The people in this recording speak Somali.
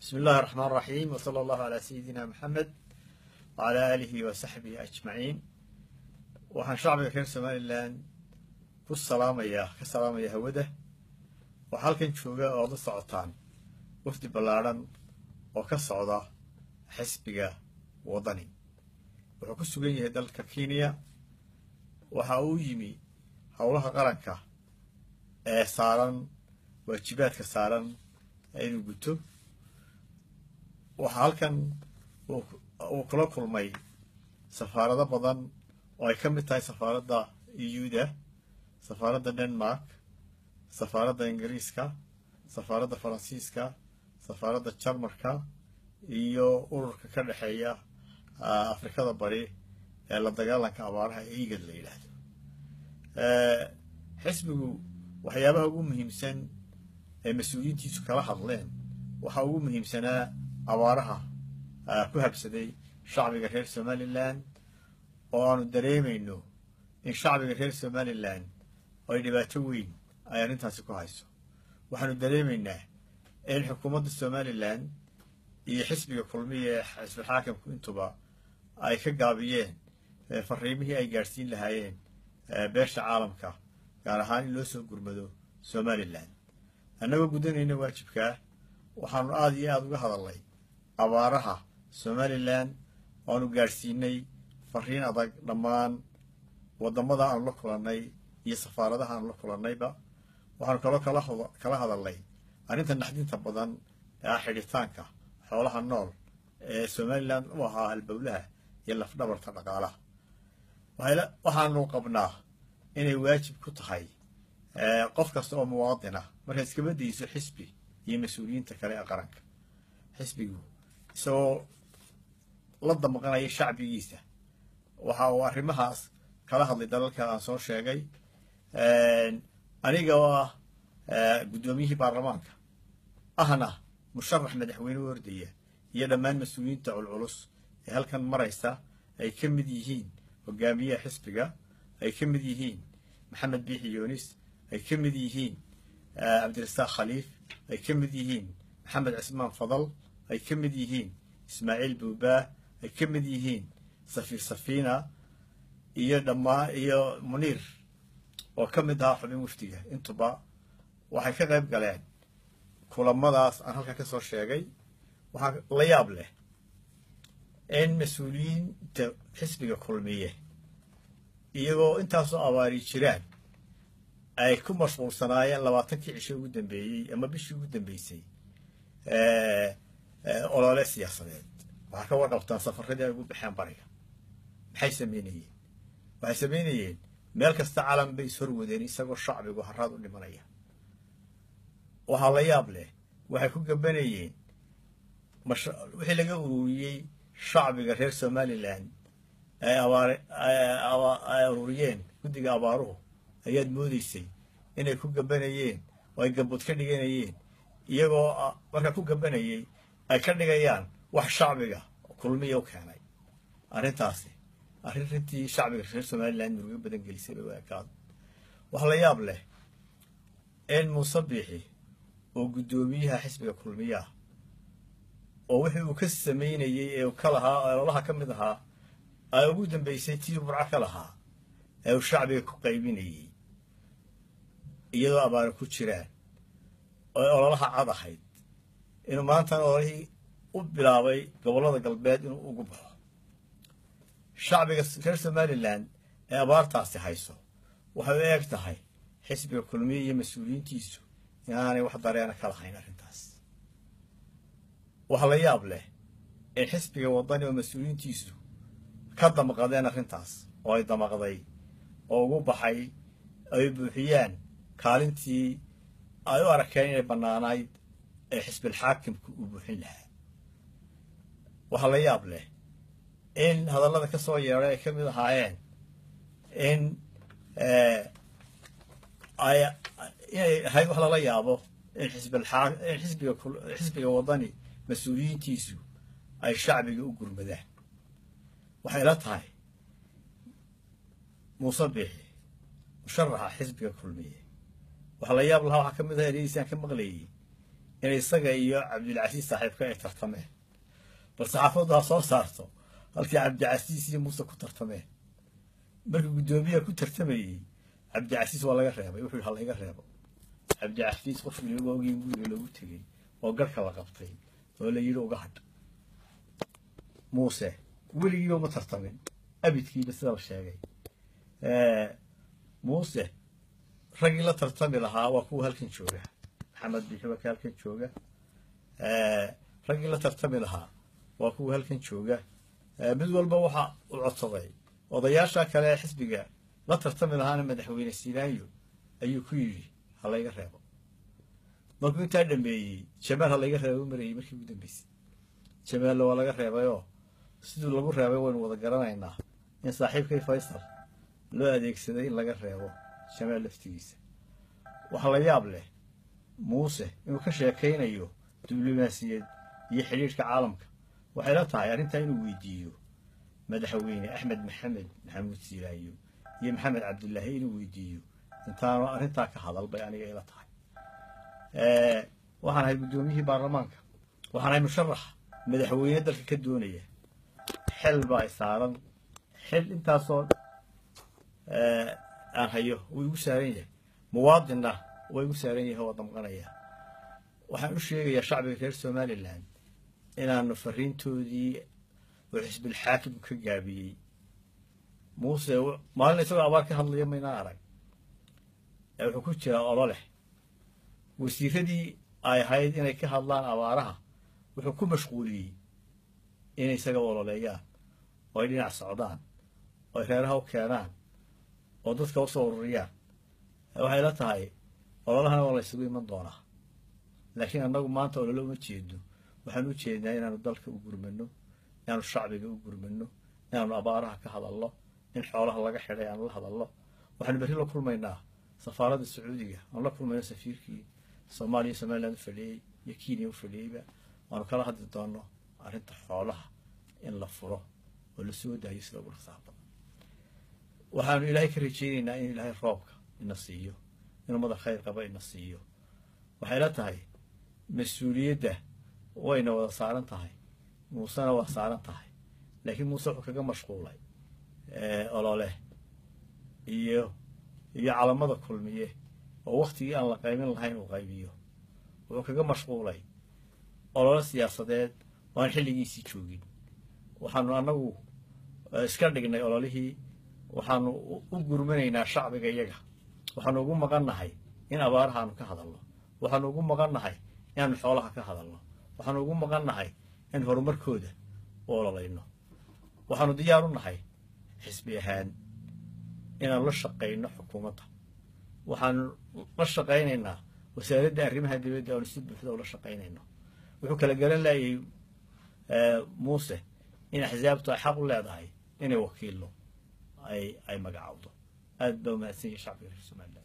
بسم الله الرحمن الرحيم وصلى الله على سيدنا محمد وعلى آله وصحبه أجمعين waxaan shacbiga reer somalilan ku salaamayaa ka salaamaya hawada waxaa halkan jooga ood la socotaan wafdi ballaadhan oo ka socda xisbiga waddani wuxuu ku sugan yahay dalka kenya waxa uu yimi howlaha qaranka ee saaran waajibaadka saaran inuu guto waxaa halkan uu kula kulmay safaarado badan oo ay ka mid tahay safaaradda euda safaaradda denmark safaaradda ingiriiska safaaradda faransiiska safaaradda jarmarka iyo ururka ka dhexeeya afrikada bari ee la dagaalanka abaaraha ee igad la yidhaahdo. Xisbigu waxyaabaha ugu muhiimsan ee mas'uuliyiintiisu kala hadleen waxaa ugu muhiimsanaa abaaraha ku habsaday shacbiga reer somalilan oo aanu dareemayno in shacbiga reer somalilan ay dhibaato weyn ay arrintaasi ku hayso. Waxaanu dareemaynaa in xukuumadda somalilan iyo xisbiga kulmiya ee xisbulxaakimku intuba ay ka gaabiyeen fariimihii ay gaadhsiin lahaayeen beesha caalamka gaar ahaan in loo soo gurmado somalilan annagoo gudanayna waajibkaa waxaanu aada iyo aada uga hadalnay abaaraha somalilan oanu gaadhsiinay fariin adag dhammaan waddamada aanu la kulannay iyo safaaradaha aanu la kulannayba. Waxaanu kaloo kala hadalnay arrinta naxdinta badan ee ah xidhitaanka xoolaha nool ee somalilan u ahaa halbowlaha iyo lafdhabarta dhaqaalaha. Waxaanu qabnaa inay waajib ku tahay qof kasta oo muwaadina markaad iskaba dayso xisbi iyo mas'uuliyiinta kale ee qaranka. Xisbigu isagoo la damqanaya shacbigiisa. Waxa uu arrimahaas kala hadlay dalalka aan soo sheegay. Aniga oo ah guddoomiyihii baarlamaanka. Ahna musharax madaxweyne u ordaya iyo dhammaan mas'uuliyiinta culculus ee halkan maraysa ay ka mid yihiin hogaamiyaha xisbiga ay ka mid yihiin maxamed biixi yunis ay ka mid yihiin cabdirasaaq khaliif ay ka mid yihiin maxamed cismaan fadal ay ka mid yihiin ismaaciil buubaa ay ka mid yihiin safiir safiina iyo dhammaan iyo muniir oo ka mid ahaa xubin wafdiga intuba waxay ka qayb galeen kulamadaas aan halkan ka soo sheegay. Waxaa la yaab leh in mas'uuliyiinta xisbiga kulmiye iyagoo intaasoo abaari jiraan ay ku mashquulsanaayeen labaatankii cisho ugu dambeeyey ama bishii ugu dambeysay olole siyaasadeed. Waxaa ka warqabtaan safaradii ay ugu baxeen bariga. Maxay samaynayeen waxay samaynayeen meel kasta calan bay is horwadeen isagoo shacbigu haraad u dhimanaya. Waxaa la yaab leh waxay ku gabanayeen wixii laga ururiyey shacbiga reer somalilan ay ururiyeen guddiga abaaruhu ayaad moodeysay inay ku gabanayeen oo ay gabud ka dhiganayeen iyagoo markaa ku gabanayay ay ka dhigayaan wax shacbiga. Kulmiya u keenay. Arrintaasi arrin rintii shacbiga reer somalilan murugo badan gelisay bay ekaado waxa la yaab leh. In muuse biixi oo guddoomiyaha xisbiga kulmiyaah oo wixii uu ka samaynayey ee ka lahaa ololaha ka mid ahaa ay ugu dambeysay tii burco ka lahaa ee uu shacbiga ku qaybinayey iyadoo abaara ku jiraan oo ololaha cad ahayd inuu maantana ololihii u bilaabay gobollada galbeed inuu ugu baxo. Shacbiga reer somalilan ee abaartaasi hayso waxay u eeg tahay xisbiga kulmiya iyo mas'uuliyiintiisu inaanay wax dareena ka lahayn arrintaas. Waxa la yaab leh in xisbiga waddani oo mas'uuliyiintiisu ka damaqadeen arrintaas oo ay damaqday oo ugu baxay ay buuxiyaan kaalintii ay u arkeen inay bannaanayd ee xisbilxaakimku uu buuxin lahaa. Waxaa la yaab leh. In hadallada ka soo yeedhay ay ka mid ahaayeen in ay inay ahayd wax lala yaabo in xisbiga xisbiga waddani mas'uuliyiintiisu ay shacbiga u gurmadaan. Waxay la tahay muuse biixi musharaxa xisbiga kulmiye waxaa la yaab lahaa waxaa ka mid aha ereydiisaan ka maqlayay inay isaga iyo cabdilcasiis saaxiibka ay tartameen bal saxaafaddu ha soo saarto halkii cabdicasiis iyo muuse ku tartameen markii guddoomiyaha ku tartamayey cabdicasiis waa laga reebay wuxuu ha layga reebo. Cabdicasiis qofkii lagu ogay in guriga loogu tegey oo garhka la qabtay oo la yidhi uga hadh muuse weligiiba uma tartamin. Abidkiiba sidaba sheegay. Muuse raggii la tartami lahaa waa kuwa halkan jooga. Maxamed bixi waa ka halkan jooga. Raggii la tartami lahaa waa kuwa halkan jooga. Mid walba waxa u codsaday. Odayaasha kale ee xisbiga la tartami lahaana madaxweyne silaanyo ayuu ku yidhi ha layga reebo. Markuu intaa dhameeyey jamaal ha layga reebo marayey markii ugu dambeysay. Jamaalna waa laga reebayoo siduu lagu reebay waynu wada garanaynaa in saaxiibkay faysal loo adeegsaday in laga reebo jamaal laftigiisa waxa la yaab leh muuse inuu ka sheekaynayo diblomaasiyad iyo xidhiidhka caalamka waxay la tahay arrintaa inuu weydiiyo madaxweyne axmed maxamed maxamuud siilaayo iyo maxamed cabdilaahi inuu weydiiyo intaanu arrintaa ka hadal bay aniga ila tahay waxaan ahay guddoomiyihii baarlamaanka waxaan ahay musharax madaxweyne dalka ka doonaya xel baa i saaran xil intaasoo aan hayo wuu igu saaran yahay. Muwaadinna waa igu saaran yahay waa damqanaya. Waxaan u sheegayaa shacbiga reer somalilan inaanu fariintoodii oo xisbilxaakimku ka gaabiyey. Muuse maalin isagoo abaar ka hadlaya maynaa arag. Wuxuu ku jiraa ololeh wasiiradii ay ahayd inay ka hadlaan abaaraha wuxuu ku mashquuliyey inay isaga ololeeyaan oo dhinac socdaan oo reeraha u keenaan oo dadka u soo ururiyaan. Waxay la tahay ololahana waa la ysugu iman doonaa laakiin annagu maanta ololo uma jeedno waxaan u jeednaa inaanu dalka u gurmano inaanu shacbiga u gurmano inaanu abaaraha ka hadalno in xoolaha laga xidhay aanu la hadalno waxaanu berri la kulmaynaa safaaradda sacuudiga aanu la kulmayno safiirkii soomaaliya somaliland u fadhiyey iyo kenya u fadhiyeyba waanu kala hadli doono arrinta xoolaha in la furo oo la soo daayo sida ugu rasaaba waxaanu ilaahay ka rajaynaynaa in ilaahay roobka ina siiyo in ummada khayr qaba ina siiyo. Waxay la tahay mas'uuliyadda wayna wada saaran tahay muusena waa saaran tahay. Laakiin muuse wuxuu kaga mashquulay olole iyo iyo calamada kulmiye oo waktigii aan la qaybin lahayn uu qaybiyo. Wuxuu kaga mashquulay olole siyaasadeed oo aan xilligiisii joogin. Waxaanu annagu iska dhignay ololihii waxaanu u gurmanaynaa shacbiga iyaga. Waxaanu ugu maqannahay in abaarahaanu ka hadalno. Waxaanu ugu maqannahay inaanu xoolaha ka hadalno. Waxaanu ugu maqannahay in horumarkooda ololayno waxaanu diyaar u nahay xisbi ahaan inaanu la shaqayno xukuumadda. Waxaanu la shaqaynaynaa wasaaradda arrimaha dibadda aanu si buuxda ula shaqaynayno. Wuxuu kala garan laayay muuse in axsaabtu ay xaq u leedahay inay wakiillo ay magacowdo aad baa umahadsan yahay shacbiga reer somaliland